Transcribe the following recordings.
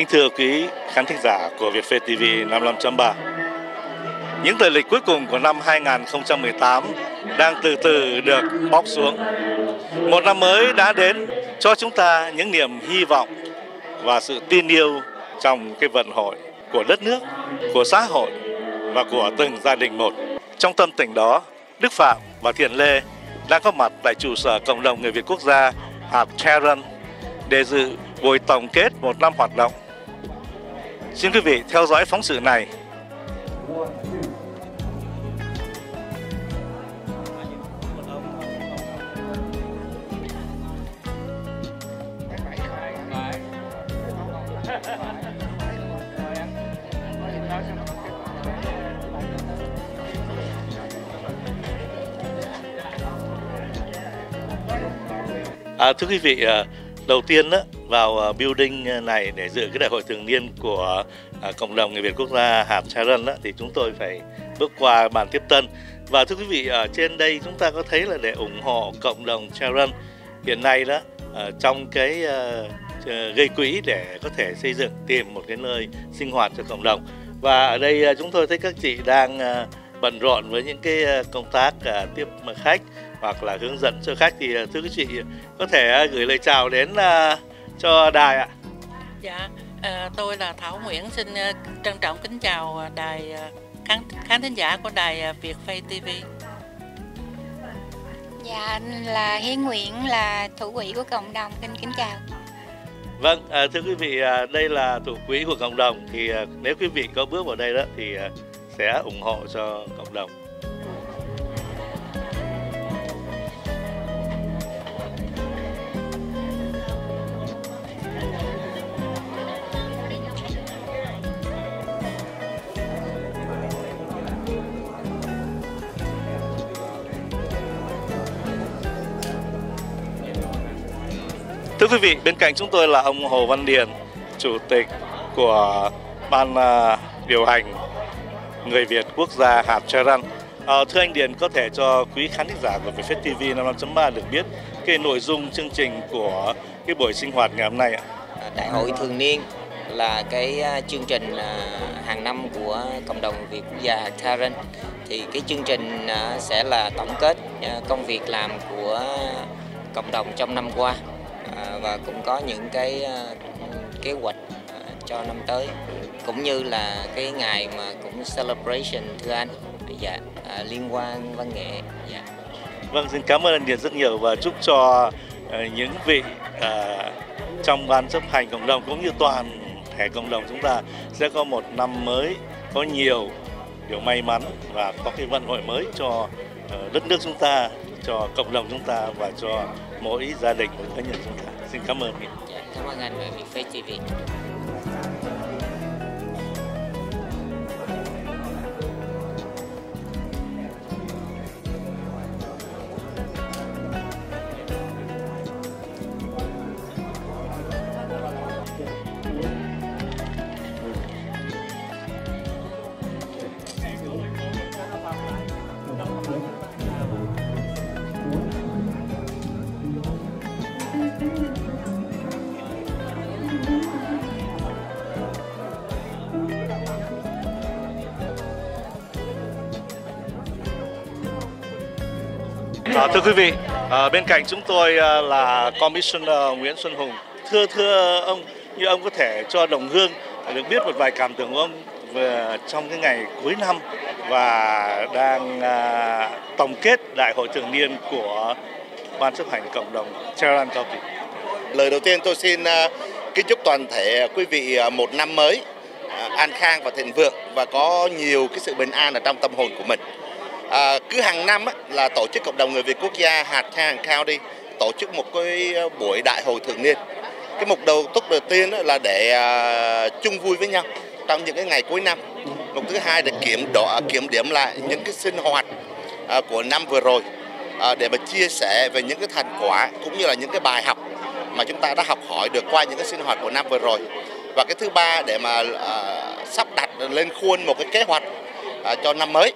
Kính thưa quý khán thính giả của Việt Phê TV 55.3 Những tờ lịch cuối cùng của năm 2018 đang từ từ được bóc xuống Một năm mới đã đến cho chúng ta những niềm hy vọng và sự tin yêu trong cái vận hội của đất nước, của xã hội và của từng gia đình một. Trong tâm tình đó, Đức Phạm và Thiền Lê đang có mặt tại trụ sở cộng đồng người Việt quốc gia hạt Tehran để dự buổi tổng kết một năm hoạt động. Xin quý vị theo dõi phóng sự này. À, thưa quý vị, à, đầu tiên đó, vào ờ, building ờ, này để dự cái đại hội thường niên của ờ, cộng đồng người Việt quốc gia hạt Sharon đó, thì chúng tôi phải bước qua bàn tiếp tân. Và thưa quý vị ở trên đây chúng ta có thấy là để ủng hộ cộng đồng Sharon hiện nay đó trong cái gây quỹ để có thể xây dựng tìm một cái nơi sinh hoạt cho cộng đồng. Và ở đây chúng tôi thấy các chị đang bận rộn với những cái công tác tiếp khách hoặc là hướng dẫn cho khách. Thì thưa quý chị có thể gửi lời chào đến cho đài ạ. Dạ, tôi là Thảo Nguyễn xin trân trọng kính chào đài khán khán thính giả của đài Việt Phay TV. Dạ là Hiến Nguyễn là thủ quỹ của cộng đồng xin kính chào. Vâng, à, thưa quý vị, à, đây là thủ quỹ của cộng đồng thì à, nếu quý vị có bước vào đây đó thì à, sẽ ủng hộ cho cộng đồng. Thưa quý vị, bên cạnh chúng tôi là ông Hồ Văn Điền, Chủ tịch của Ban uh, điều hành Người Việt Quốc gia hạt Charan. À, thưa anh Điền, có thể cho quý khán thính giả của Vietjet TV 55.3 được biết cái nội dung chương trình của cái buổi sinh hoạt ngày hôm nay ạ? Đại hội thường niên là cái à, chương trình à, hàng năm của cộng đồng Việt Quốc gia hạt Charan. Thì cái chương trình sẽ là tổng kết công việc làm của cộng đồng trong năm qua À, và cũng có những cái à, kế hoạch à, cho năm tới, cũng như là cái ngày mà cũng celebration, thưa anh. Dạ liên quan văn nghệ dạ. Vâng xin cảm ơn anh Điền rất nhiều và chúc cho những vị trong ban chấp hành cộng đồng cũng như toàn thể cộng đồng chúng ta sẽ có một năm mới có nhiều điều may mắn và có cái vận hội mới cho ờ, đất nước chúng ta, cho cộng đồng chúng ta và cho mỗi gia đình mỗi cá nhân chúng ta xin cảm ơn. Dạ, cảm ơn anh về Việt. TV À, thưa quý vị, à, bên cạnh chúng tôi à, là Commissioner Nguyễn Xuân Hùng. Thưa thưa ông, như ông có thể cho đồng hương được biết một vài cảm tưởng của ông về trong cái ngày cuối năm và đang à, tổng kết đại hội thường niên của ban chấp hành cộng đồng Charan Coffee. Lời đầu tiên tôi xin uh, kính chúc toàn thể quý vị một năm mới an khang và thịnh vượng và có nhiều cái sự bình an ở trong tâm hồn của mình. À, cứ hàng năm á, là tổ chức cộng đồng người Việt quốc gia hạt Hàng đi tổ chức một cái ờ, buổi đại hội thường niên. Cái mục đầu tốt đầu tiên là để à, chung vui với nhau trong những cái ngày cuối năm. Mục thứ hai là kiểm đo à, kiểm điểm lại những cái sinh hoạt à, của năm vừa rồi à, để mà chia sẻ về những cái thành quả cũng như là những cái bài học mà chúng ta đã học hỏi được qua những cái sinh hoạt của năm vừa rồi. Và cái thứ ba để mà à, sắp đặt lên khuôn một cái kế hoạch à, cho năm mới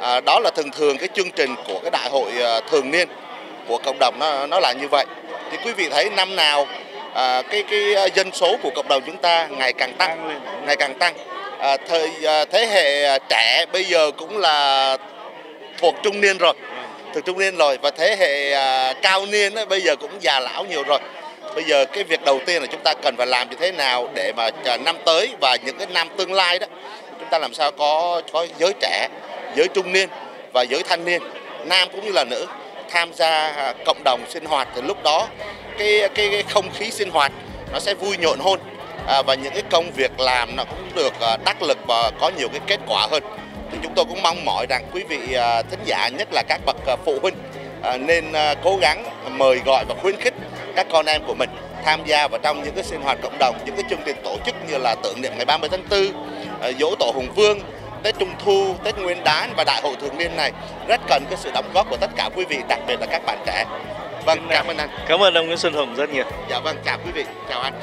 à, đó là thường thường cái chương trình của cái đại hội à, thường niên của cộng đồng nó nó là như vậy. Thì quý vị thấy năm nào à, cái cái dân số của cộng đồng chúng ta ngày càng tăng ngày càng tăng. À, thời à, thế hệ trẻ bây giờ cũng là thuộc trung niên rồi thuộc trung niên rồi và thế hệ à, cao niên ấy, bây giờ cũng già lão nhiều rồi. Bây giờ cái việc đầu tiên là chúng ta cần phải làm như thế nào để mà năm tới và những cái năm tương lai đó chúng ta làm sao có có giới trẻ giới trung niên và giới thanh niên nam cũng như là nữ tham gia à, cộng đồng sinh hoạt thì lúc đó cái cái, cái không khí sinh hoạt nó sẽ vui nhộn hơn. À, và những cái công việc làm nó cũng được à, đắc lực và có nhiều cái kết quả hơn. Thì chúng tôi cũng mong mỏi rằng quý vị à, thính giả nhất là các bậc phụ huynh nên cố gắng mời gọi và khuyến khích các con em của mình tham gia vào trong những cái sinh hoạt cộng đồng những cái chương trình tổ chức như là tưởng niệm ngày 30 tháng 4 dỗ tổ hùng vương Tết Trung Thu, Tết Nguyên đán và Đại hội thường niên này rất cần cái sự đóng góp của tất cả quý vị, đặc biệt là các bạn trẻ. Vâng, cảm ơn anh. Cảm ơn ông Nguyễn Xuân Hùng rất nhiều. Dạ vâng, chào quý vị, chào anh.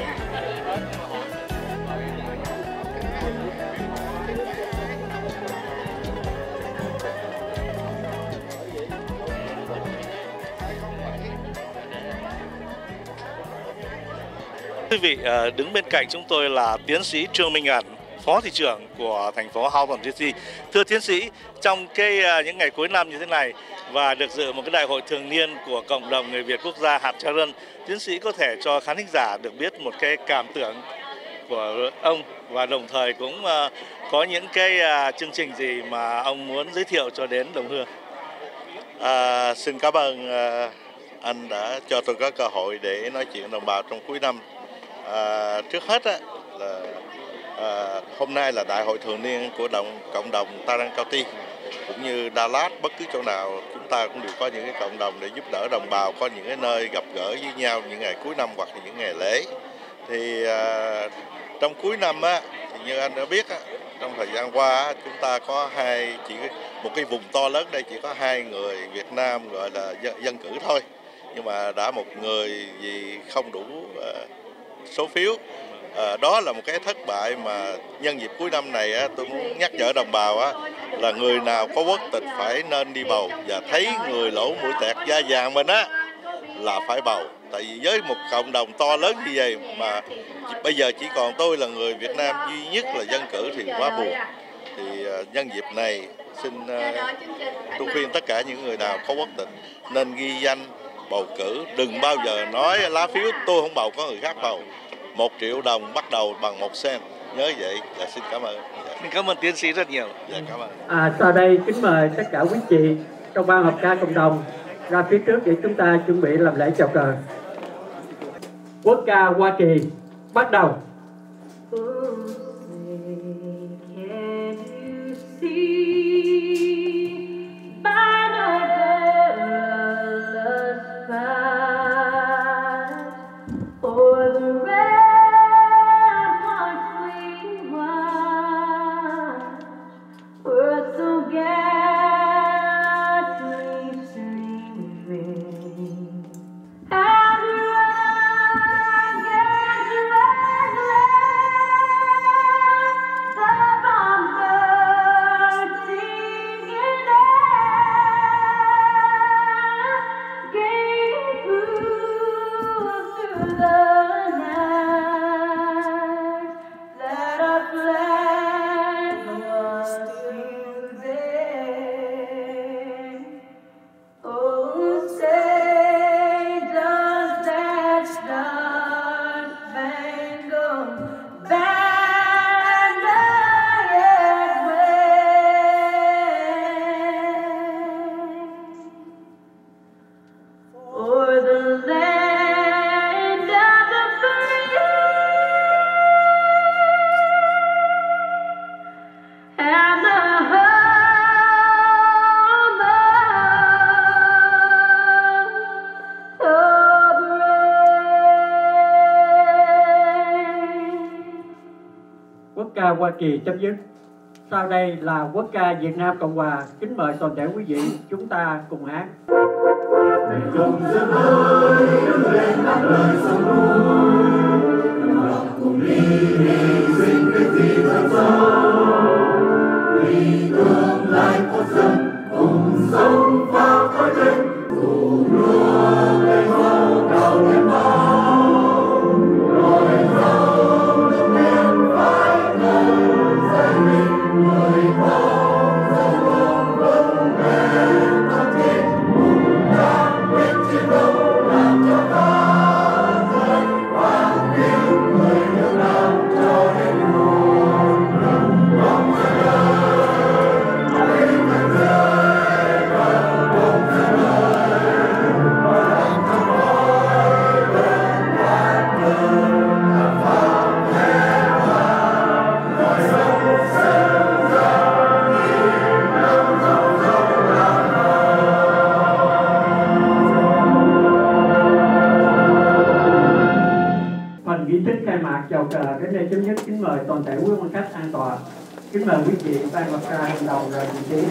Quý vị ờ, đứng bên cạnh chúng tôi là tiến sĩ Trương Minh Ẩn, phó thị trưởng của thành phố Houghton DC. Thưa tiến sĩ, trong cái à, những ngày cuối năm như thế này và được dự một cái đại hội thường niên của cộng đồng người Việt quốc gia hạt Charon, tiến sĩ có thể cho khán thính giả được biết một cái cảm tưởng của ông và đồng thời cũng à, có những cái à, chương trình gì mà ông muốn giới thiệu cho đến đồng hương. À, xin cảm ơn anh đã cho tôi có cơ hội để nói chuyện đồng bào trong cuối năm à, trước hết á, là à, hôm nay là đại hội thường niên của đồng cộng đồng Tarang County cũng như Dallas bất cứ chỗ nào chúng ta cũng đều có những cái cộng đồng để giúp đỡ đồng bào có những cái nơi gặp gỡ với nhau những ngày cuối năm hoặc là những ngày lễ. Thì à, trong cuối năm á thì như anh đã biết á, trong thời gian qua chúng ta có hai chỉ một cái vùng to lớn đây chỉ có hai người Việt Nam gọi là dân, dân cử thôi. Nhưng mà đã một người vì không đủ uh, số phiếu à, đó là một cái thất bại mà nhân dịp cuối năm này á, tôi muốn nhắc nhở đồng bào á, là người nào có quốc tịch phải nên đi bầu. Và thấy người lỗ mũi tẹt da vàng mình á là phải bầu. Tại vì với một cộng đồng to lớn như vậy mà bây giờ chỉ còn tôi là người Việt Nam duy nhất là dân cử thì quá buồn. Thì ờ, nhân dịp này xin ờ, tôi khuyên tất cả những người nào có quốc tịch nên ghi danh bầu cử. Đừng bao giờ nói lá phiếu tôi không bầu có người khác bầu một triệu đồng bắt đầu bằng một sen. Nhớ vậy. Dạ xin cảm ơn. Dạ. cảm ơn tiến sĩ rất nhiều. Dạ cảm ơn. À, sau đây kính mời tất cả quý chị trong ban hợp ca cộng đồng ra phía trước để chúng ta chuẩn bị làm lễ chào cờ. Quốc ca hoa kỳ bắt đầu Hoa Kỳ chấm dứt. Sau đây là quốc ca Việt Nam Cộng Hòa. Kính mời toàn thể quý vị chúng ta cùng hát. Để cùng dân ơi, đứng lên đáp lời sông núi, quý vị tay mặt ra đầu rồi vị trí.